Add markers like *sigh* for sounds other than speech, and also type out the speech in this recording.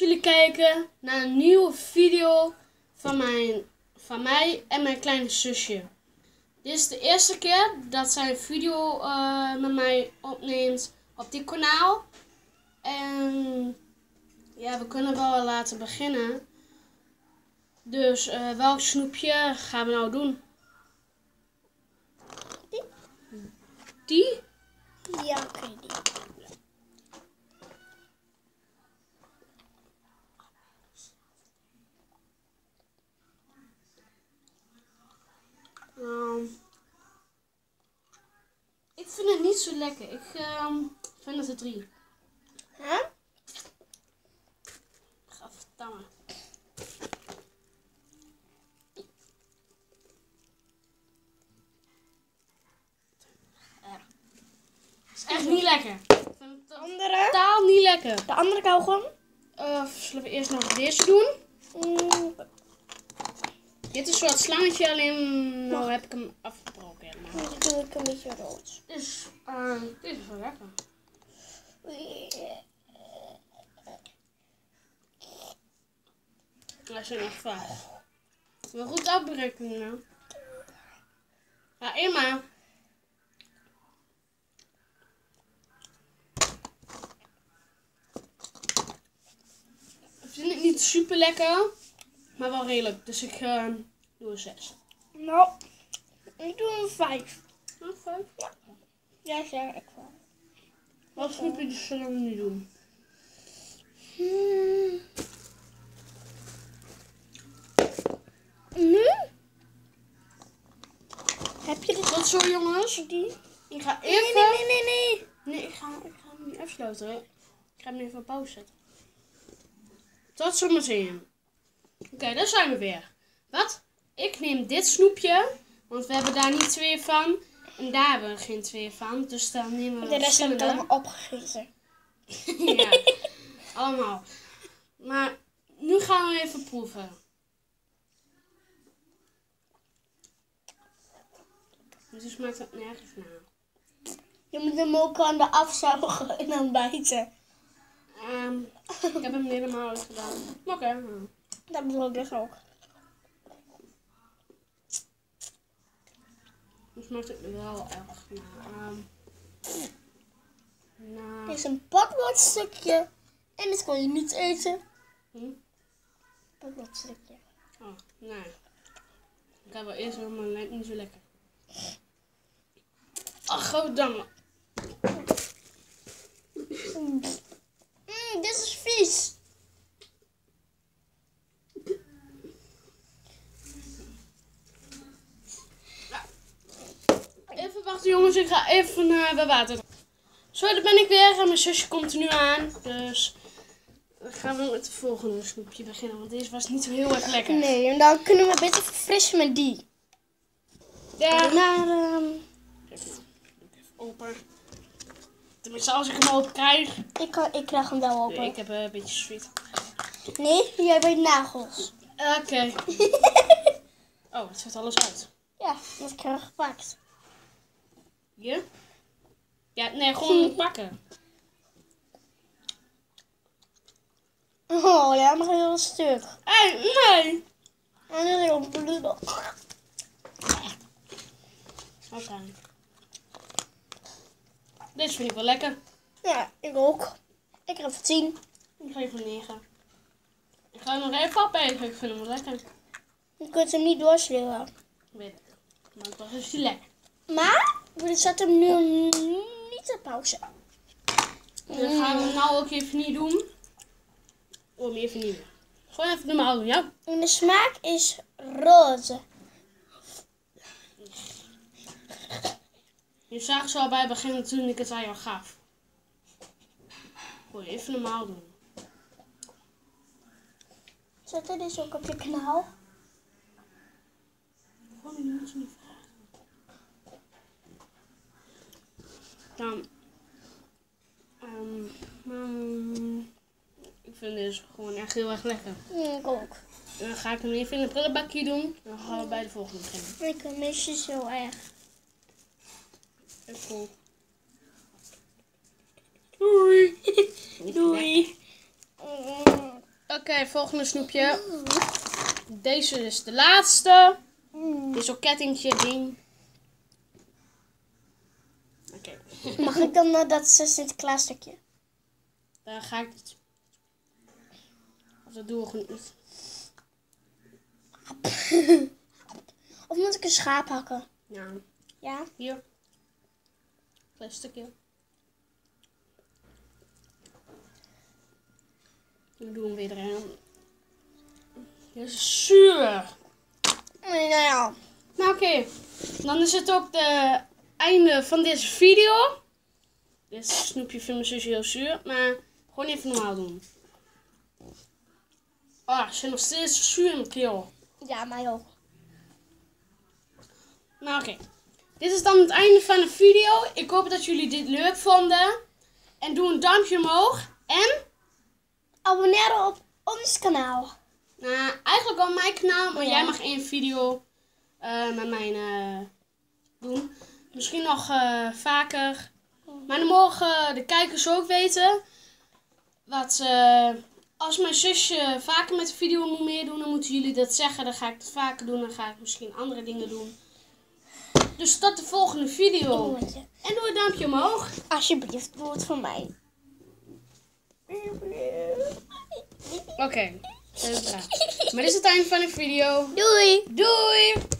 jullie kijken naar een nieuwe video van, mijn, van mij en mijn kleine zusje. Dit is de eerste keer dat zij een video eh, met mij opneemt op dit kanaal. En ja, we kunnen wel laten beginnen. Dus eh, welk snoepje gaan we nou doen? Die? Die? Ja, oké, die. Ehm, ik vind het niet zo lekker. Ik ehm, vind het een drie. Hè? Gadverdamme. is echt niet lekker. Ik vind het De andere? totaal niet lekker. De andere kauwgom? Eh, zullen we eerst nog deze doen? Mm, Dit is zo'n slangetje, alleen nou heb ik hem afgebroken helemaal. dan doe ik een beetje rood. Dus, eh, dit is wel lekker. Hij is nog vast. Maar goed afbreken nou. Ja, Emma. Ik vind het niet super lekker, maar wel redelijk. Dus ik eh, doe een 6. Nou, ik doe een vijf. Oh, vijf. Ja, zeg ik wel. Wat snoepjes zullen we nu doen? Hmm. Nu? Heb je dit Tot zo jongens. die? Ik ga Nee, even... nee, nee, nee, nee. Nee, ik ga, ik ga hem niet afsluiten. Ik ga hem even op pauze zetten. Tot zometeen. Oké, daar zijn we weer. Wat? Ik neem dit snoepje. Want we hebben daar niet twee van. En daar hebben we geen twee van. Dus dan nemen we De rest heb ik verschillende. allemaal opgegeten. *laughs* ja, allemaal. Maar nu gaan we even proeven. Dus smaakt het nergens naar. Je moet hem ook aan de afzuigen en dan bijten. Ehm, ik heb hem helemaal uit gedaan. Oké. Dat bedoel ik dus ook. Dan smaakt het wel erg naar. naar Dit is een potlood-stukje. En dit kon je niet eten. hm? Potlood-stukje. Oh, nee. Ik heb wel eerst wel, maar lijkt niet zo lekker. Ach, goddamme. Mm, dit is vies. Even wachten jongens, ik ga even naar de water. Zo, daar ben ik weer en mijn zusje komt er nu aan. Dus dan gaan we met het volgende snoepje beginnen, want deze was niet zo heel erg lekker. Nee, en dan kunnen we beter verfrissen met die. Ja. Naar, ehm, Even open. Tenminste, als ik hem open krijg. ik, kan, ik krijg hem wel Nee, open. ik heb eh, een beetje sweet. Nee, jij bent nagels. Oké. *laughs* Oh, het zet alles uit. Ja, dat krijg ik gepakt. Je? Ja, nee, gewoon pakken. Oh, ja, maar een heel stuk. Hé, nee! En dan heel bloedig. Oké. Deze vind ik wel lekker. Ja, ik ook. Ik heb een 10. Ik geef hem 9. Ik ga hem nog even opeten. Ik vind hem wel lekker. Je kunt hem niet doorsleeuwen. Weet ik. Maar toch is hij lekker. Maar, we zetten hem nu niet op pauze. Dan gaan we nou ook even niet doen. Oh, hem even niet. Gewoon even normaal doen, ja? En de smaak is roze. Je zag zo al bij het begin toen ik het aan jou gaf. Gewoon even normaal doen. Zet er dus ook op je kanaal. Gewoon die mensen niet Dan. ehm, ehm, ik vind deze gewoon echt heel erg lekker. Mm, ik ook. Dan ga ik hem even in een prullenbakje doen. En dan gaan we bij de volgende beginnen. Ik mis je zo erg. Cool. Doei! Doei. Oké, volgende snoepje. Deze is de laatste. Mm. Dit is zo'n kettingje ding. Oké, Mag ik dan naar dat Sinterklaas stukje? daar ga ik niet. Of dat doen we gewoon niet. Of moet ik een schaap hakken? Ja, Ja? hier. Klein stukje. We doen hem weer erin. Dit is zuur. Nee, nou ja. Nou oké, dan is het ook de einde van deze video. Dit snoepje vindt mijn zusje heel zuur, maar gewoon even normaal doen. Ah, ik zit nog steeds zuur in mijn keel. Ja, mij ook. Nou oké, dit is dan het einde van de video. Ik hoop dat jullie dit leuk vonden. En doe een duimpje omhoog. En, Abonneer op ons kanaal. nou eigenlijk op mijn kanaal, maar Ja. jij mag één video eh, met mij eh, doen. Misschien nog eh, vaker. Maar dan mogen de kijkers ook weten. Wat, eh, als mijn zusje vaker met de video moet meedoen, dan moeten jullie dat zeggen. Dan ga ik het vaker doen. Dan ga ik misschien andere dingen doen. Dus tot de volgende video. En doe een duimpje omhoog. Alsjeblieft, het voor mij. Oké. Maar dit is het einde van de video. Doei! Doei!